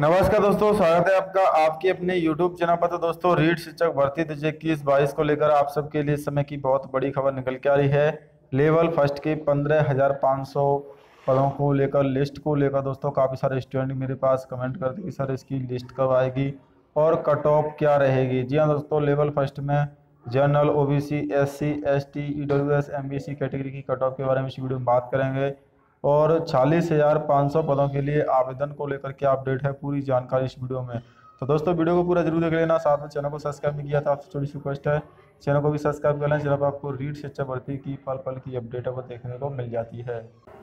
नमस्कार दोस्तों, स्वागत है आपका, आपके अपने YouTube चैनल पर। तो दोस्तों रीड शिक्षक भर्ती दो इक्कीस बाईस को लेकर आप सबके लिए समय की बहुत बड़ी खबर निकल के आ रही है। लेवल फ़र्स्ट के पंद्रह हज़ार पाँच सौ पदों को लेकर, लिस्ट को लेकर दोस्तों, काफ़ी सारे स्टूडेंट मेरे पास कमेंट करते कि सर, इसकी लिस्ट कब आएगी और कट ऑफ़ क्या रहेगी? जी हाँ दोस्तों, लेवल फ़र्स्ट में general O B C S C S T E W S M B C category की कट ऑफ़ के बारे में इस वीडियो में बात करेंगे। और चालीस हज़ार पाँच सौ पदों के लिए आवेदन को लेकर क्या अपडेट है पूरी जानकारी इस वीडियो में। तो दोस्तों, वीडियो को पूरा ज़रूर देख लेना, साथ में चैनल को सब्सक्राइब नहीं किया था आपसे छोटी सी रिक्वेस्ट है, चैनल को भी सब्सक्राइब कर लें जब आपको रीड शिक्षा भर्ती की पल पल की अपडेट है देखने को मिल जाती है।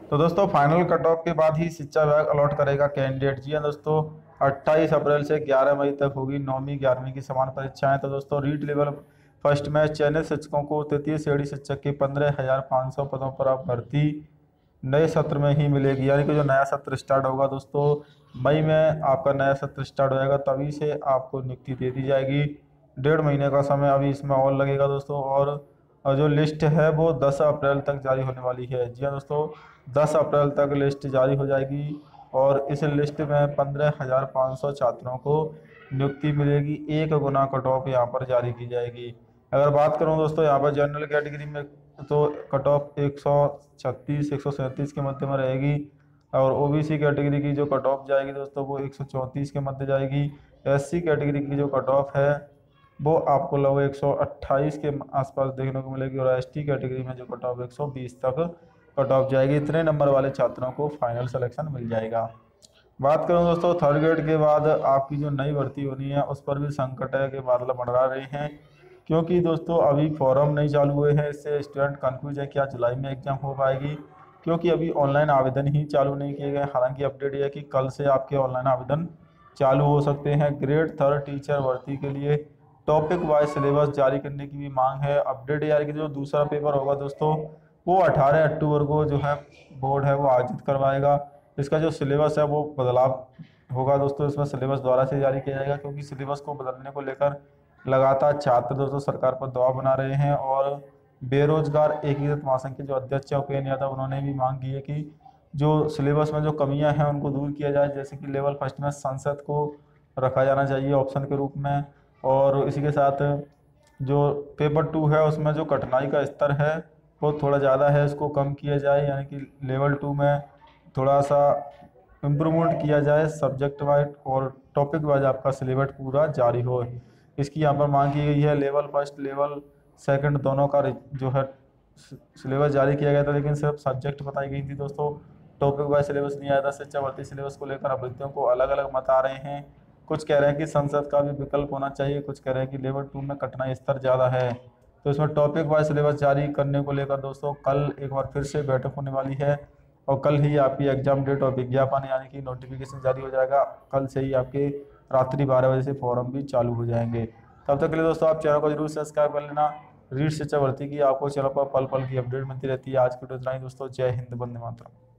तो दोस्तों फाइनल कट ऑफ़ के बाद ही शिक्षा विभाग अलॉट करेगा कैंडिडेट जी हाँ दोस्तों 28 अप्रैल से 11 मई तक होगी नौवीं, ग्यारहवीं की समान परीक्षाएँ। तो दोस्तों रीड लेवल फ़र्स्ट में चयनित शिक्षकों को तृतीय श्रेणी शिक्षक के पंद्रह हज़ार पाँच सौ पदों पर आप भर्ती नए सत्र में ही मिलेगी। यानी कि जो नया सत्र स्टार्ट होगा दोस्तों, मई में आपका नया सत्र स्टार्ट हो जाएगा तभी से आपको नियुक्ति दे दी जाएगी। डेढ़ महीने का समय अभी इसमें और लगेगा दोस्तों, और जो लिस्ट है वो 10 अप्रैल तक जारी होने वाली है। जी हाँ दोस्तों 10 अप्रैल तक लिस्ट जारी हो जाएगी, और इस लिस्ट में पंद्रह हज़ार पाँच सौ छात्रों को नियुक्ति मिलेगी। एक गुना कट ऑफ़ यहाँ पर जारी की जाएगी। अगर बात करूँ दोस्तों, यहाँ पर जनरल कैटेगरी में तो कट ऑफ़ एक सौ छत्तीस, एक सौ सैंतीस के मध्य में रहेगी और ओबीसी कैटेगरी की जो कट ऑफ़ जाएगी दोस्तों, वो एक सौ चौंतीस के मध्य जाएगी। एससी कैटेगरी की जो कट ऑफ़ है, वो आपको लगभग एक सौ अट्ठाईस के आसपास देखने को मिलेगी और एसटी कैटेगरी में जो कट ऑफ़ एक सौ बीस तक कट ऑफ़ जाएगी, इतने नंबर वाले छात्रों को फाइनल सिलेक्शन मिल जाएगा। बात करूँ दोस्तों थर्ड ग्रेड के बाद आपकी जो नई भर्ती होनी है, उस पर भी संकट है कि बादल बढ़ा रहे हैं। क्योंकि दोस्तों, अभी फॉर्म नहीं चालू हुए हैं, इससे स्टूडेंट कन्फ्यूज़ है क्या जुलाई में एग्ज़ाम हो पाएगी। क्योंकि अभी ऑनलाइन आवेदन ही चालू नहीं किए गए। हालाँकि अपडेट यह कि कल से आपके ऑनलाइन आवेदन चालू हो सकते हैं। ग्रेड थर्ड टीचर भर्ती के लिए टॉपिक वाइज सिलेबस जारी करने की भी मांग है। अपडेट यार कि जो दूसरा पेपर होगा दोस्तों, वो 18 अक्टूबर को जो है बोर्ड है, वो आयोजित करवाएगा। इसका जो सिलेबस है, वो बदलाव होगा दोस्तों। इसमें सिलेबस द्वारा से जारी किया जाएगा, क्योंकि सिलेबस को बदलने को लेकर लगातार छात्र दोस्तों सरकार पर दबाव बना रहे हैं और बेरोजगार एकीकृत महासंघ के जो अध्यक्ष है उपेन्द्र यादव, उन्होंने भी मांग की है कि जो सिलेबस में जो कमियाँ हैं, उनको दूर किया जाए, जैसे कि लेवल फ़र्स्ट में संसद को रखा जाना चाहिए ऑप्शन के रूप में। और इसी के साथ जो पेपर टू है, उसमें जो कठिनाई का स्तर है, वो थोड़ा ज़्यादा है इसको कम किया जाए, यानी कि लेवल टू में थोड़ा सा इम्प्रूवमेंट किया जाए सब्जेक्ट वाइज और टॉपिक वाइज आपका सिलेबस पूरा जारी हो। इसकी यहाँ पर मांग की गई है, लेवल फ़र्स्ट, लेवल सेकंड दोनों का जो है सिलेबस जारी किया गया था, लेकिन सिर्फ़ सब्जेक्ट बताई गई थी। दोस्तों, टॉपिक वाइज सिलेबस नहीं आया था शिक्षा भर्ती सिलेबस को लेकर अभ्यर्थियों को अलग अलग मत आ रहे हैं। कुछ कह रहे हैं कि संसद का भी विकल्प होना चाहिए, कुछ कह रहे हैं कि लेवल टू में कठिनाई स्तर ज़्यादा है। तो इसमें टॉपिक वाइज सिलेबस जारी करने को लेकर दोस्तों, कल एक बार फिर से बैठक होने वाली है, और कल ही आपकी एग्ज़ाम डेट और विज्ञापन यानी कि नोटिफिकेशन जारी हो जाएगा। कल से ही आपके रात्रि बारह बजे से फॉरम भी चालू हो जाएँगे। तब तक के लिए दोस्तों, आप चैनल को ज़रूर सब्सक्राइब कर लेना। रीड शिक्षा भर्ती की आपको चैनल पर पल पल की अपडेट मिलती रहती है। आज की वीडियो दोस्तों। जय हिंद बंदे मातरम।